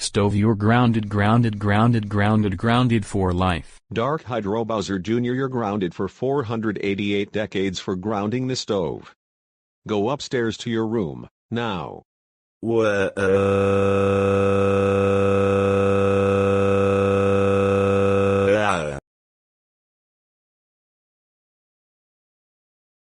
Stove you're grounded grounded grounded grounded grounded for life. Dark Hydro Bowser Jr. You're grounded for 488 decades for grounding the stove. Go upstairs to your room, now. Whoa. Uh,